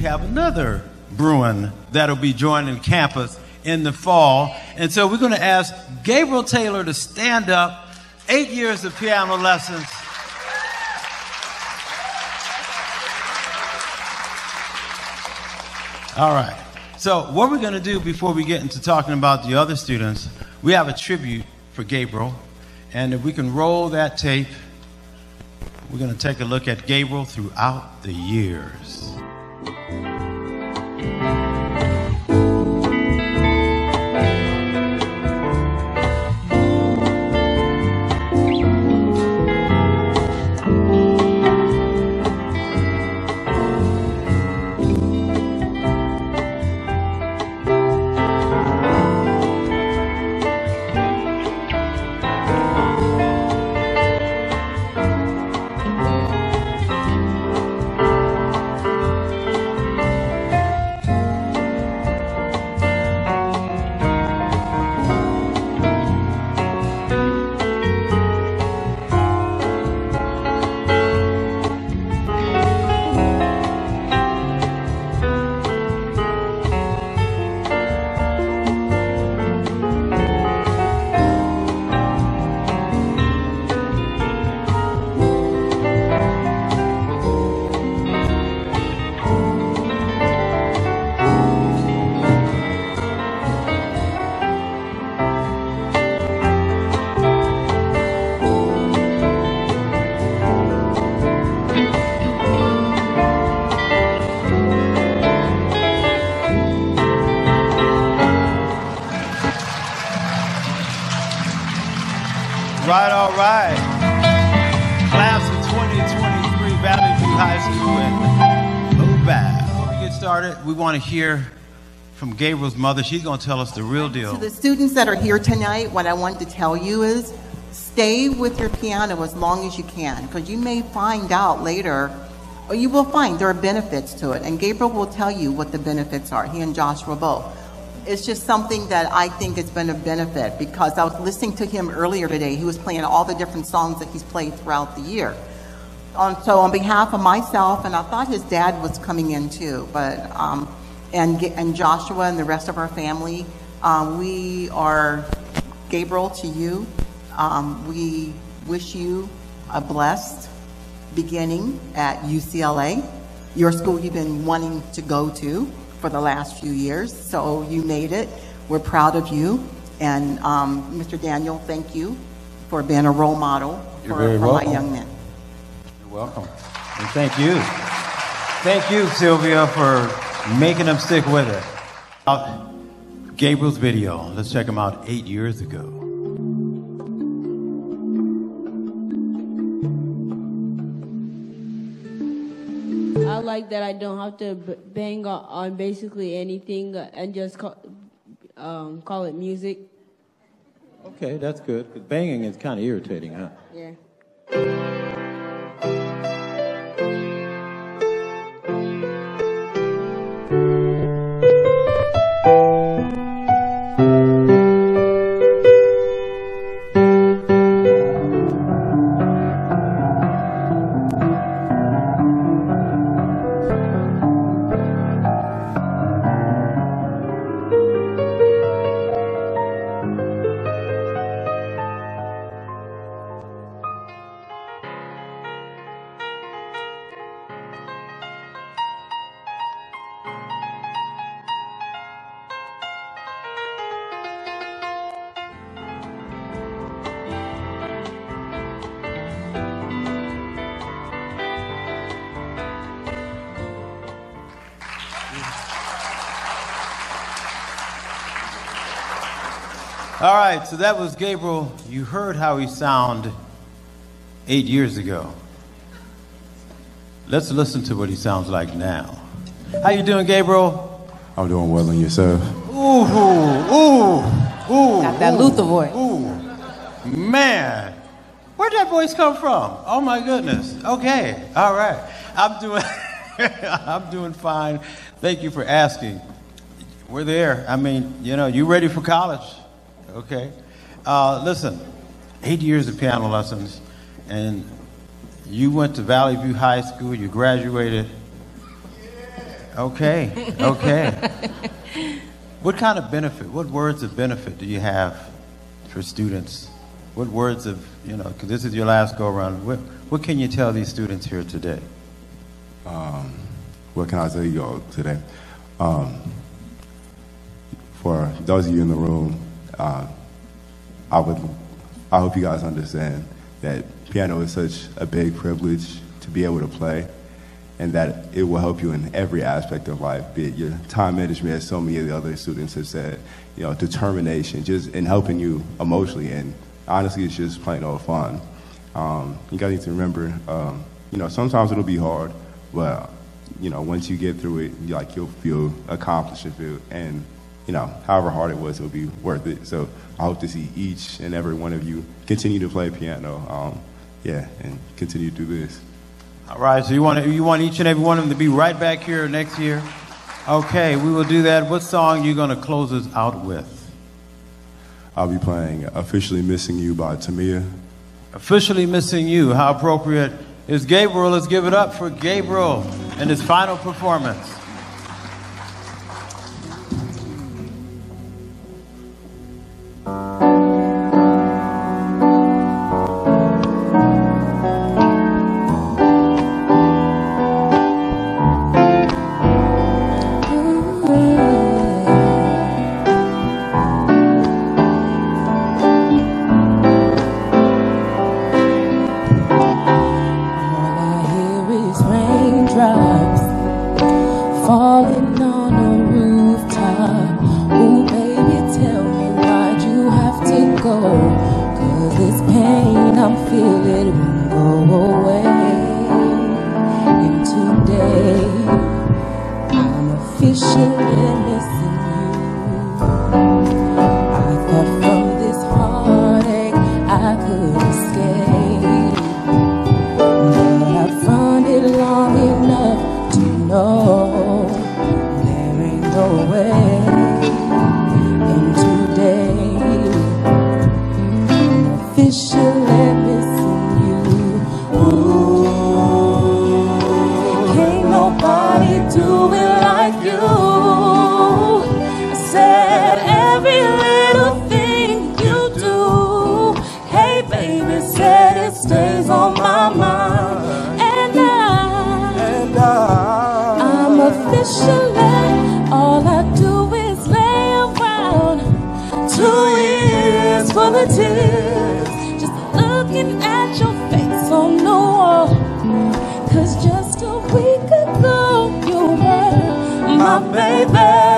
we have another Bruin that'll be joining campus in the fall. And so we're going to ask Gabriel Taylor to stand up. Eight years of piano lessons. All right. So, what we're going to do before we get into talking about the other students, we have a tribute for Gabriel. And if we can roll that tape, we're going to take a look at Gabriel throughout the years. Bye. Right, all right. Class of 2023, Valley View High School and Mobile. Before we get started, we want to hear from Gabriel's mother. She's going to tell us the real deal. To the students that are here tonight, what I want to tell you is stay with your piano as long as you can because you may find out later, or you will find there are benefits to it. And Gabriel will tell you what the benefits are, he and Joshua both. It's just something that I think has been a benefit because I was listening to him earlier today. He was playing all the different songs that he's played throughout the year. Um, so on behalf of myself, and I thought his dad was coming in too, but um, and and Joshua and the rest of our family, um, we are Gabriel to you. Um, we wish you a blessed beginning at UCLA, your school you've been wanting to go to for the last few years. So you made it. We're proud of you. And um, Mr. Daniel, thank you for being a role model You're for, for my young men. You're welcome. And thank you. Thank you, Sylvia, for making them stick with it. Gabriel's video. Let's check him out eight years ago. I like that I don't have to bang on, on basically anything and just call, um, call it music. Okay, that's good. Because banging is kind of irritating, huh? Yeah. All right, so that was Gabriel. You heard how he sounded eight years ago. Let's listen to what he sounds like now. How you doing, Gabriel? I'm doing well in yourself. Ooh, ooh, ooh. Got that ooh, Luther voice. Ooh, man, where'd that voice come from? Oh my goodness. Okay, all right. I'm doing, I'm doing fine. Thank you for asking. We're there. I mean, you know, you ready for college? Okay. Uh, listen, eight years of piano lessons, and you went to Valley View High School. You graduated. okay, okay. what kind of benefit, what words of benefit do you have for students? What words of, you know, because this is your last go around, what, what can you tell these students here today? Um, what can I tell you all today? Um, for those of you in the room, uh, I would, I hope you guys understand that piano is such a big privilege to be able to play and that it will help you in every aspect of life, be it your time management, as so many of the other students have said, you know, determination, just in helping you emotionally. And honestly, it's just plain old fun. Um, you guys need to remember, um, you know, sometimes it'll be hard, but, you know, once you get through it, like, you'll feel accomplished and feel, and, you know, however hard it was, it'll be worth it. So I hope to see each and every one of you continue to play piano, um, yeah, and continue to do this. All right, so you want, you want each and every one of them to be right back here next year? Okay, we will do that. What song are you going to close us out with? I'll be playing Officially Missing You by Tamia. Officially Missing You. How appropriate is Gabriel? Let's give it up for Gabriel and his final performance. Bye. away And today. I'm officially missing you. Ooh, Can't nobody do it like you. I said every little thing you do. Hey baby, said it stays on my mind. And I, and I. I'm officially just looking at your face oh on the wall. Cause just a week ago you were my baby.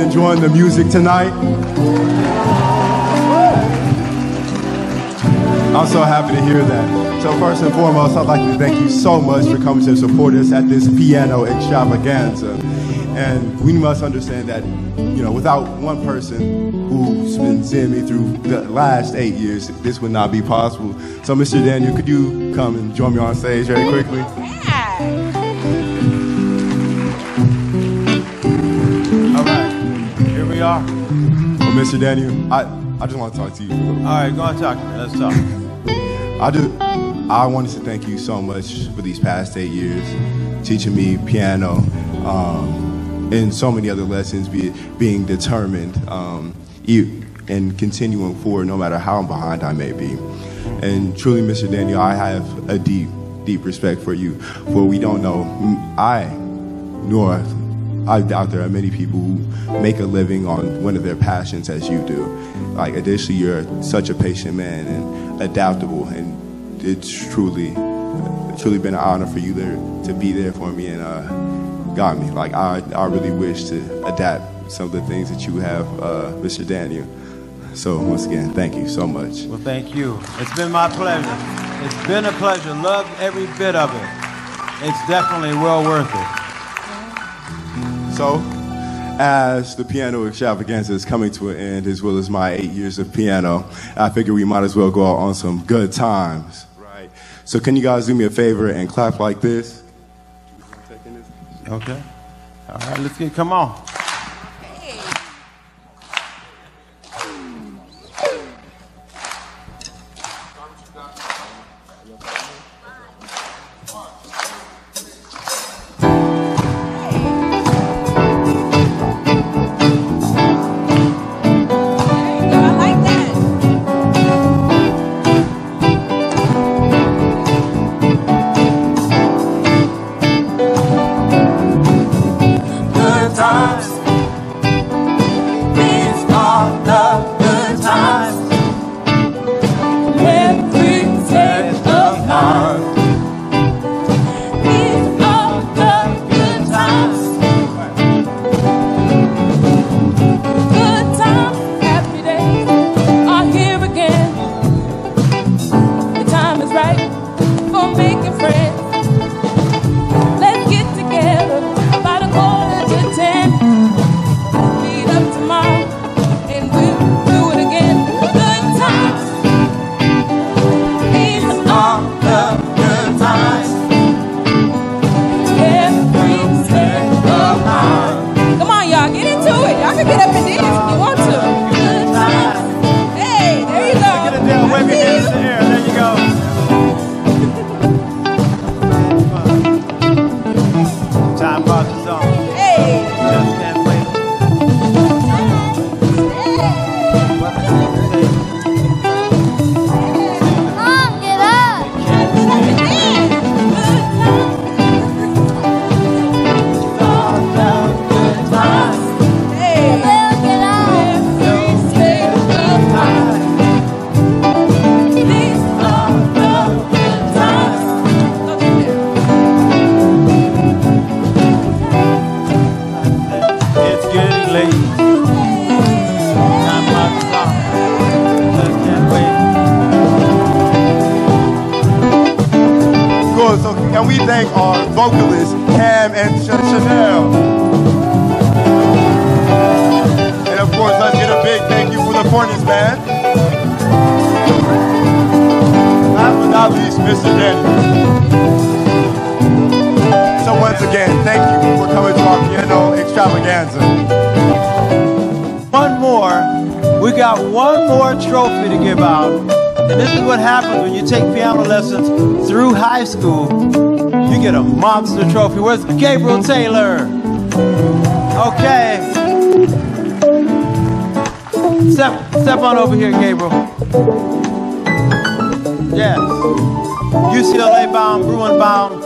Enjoying the music tonight. I'm so happy to hear that. So first and foremost, I'd like to thank you so much for coming to support us at this piano extravaganza. And we must understand that, you know, without one person who's been seeing me through the last eight years, this would not be possible. So Mr. Daniel, could you come and join me on stage very quickly? Mr. Daniel, I, I just want to talk to you for a little All right, go on talk to me. Let's talk. I just, I wanted to thank you so much for these past eight years, teaching me piano, um, and so many other lessons, be being determined, um, and continuing forward no matter how behind I may be. And truly, Mr. Daniel, I have a deep, deep respect for you. For we don't know, I, nor I doubt there are many people who make a living on one of their passions as you do. Like, additionally, you're such a patient man and adaptable, and it's truly, truly been an honor for you there to be there for me and uh, got me. Like, I, I really wish to adapt some of the things that you have, uh, Mr. Daniel. So once again, thank you so much. Well, thank you. It's been my pleasure. It's been a pleasure. Love every bit of it. It's definitely well worth it. So, as the piano extravaganza is coming to an end, as well as my eight years of piano, I figure we might as well go out on some good times, right? So, can you guys do me a favor and clap like this? Okay. All right, let's get, come on. Got one more trophy to give out. And this is what happens when you take piano lessons through high school. You get a monster trophy. Where's Gabriel Taylor? Okay. Step, step on over here, Gabriel. Yes. UCLA bound, Bruin bound.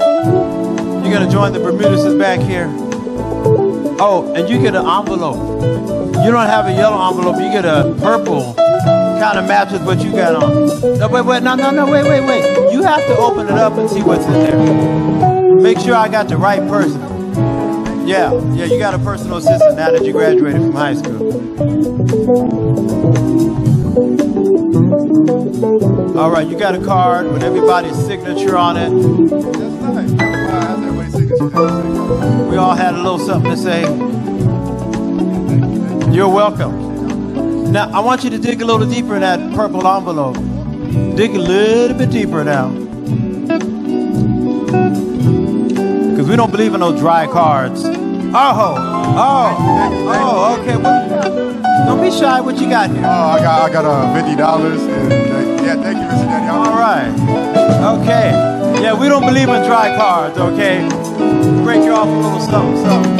You're gonna join the Bermudas back here. Oh, and you get an envelope. You don't have a yellow envelope, you get a purple. Kind of matches what you got on. No, wait, wait, no, no, no, wait, wait, wait. You have to open it up and see what's in there. Make sure I got the right person. Yeah, yeah, you got a personal assistant now that you graduated from high school. All right, you got a card with everybody's signature on it. That's nice. How's everybody's signature? We all had a little something to say. You're welcome. Now, I want you to dig a little deeper in that purple envelope. Dig a little bit deeper now. Because we don't believe in no dry cards. Oh, oh, oh, okay. Well, don't be shy. What you got here? Oh, I got I got uh, fifty dollars. And uh, yeah, thank you, Mr. Daniel. All right. Okay. Yeah, we don't believe in dry cards, okay? Break you off a little something, something.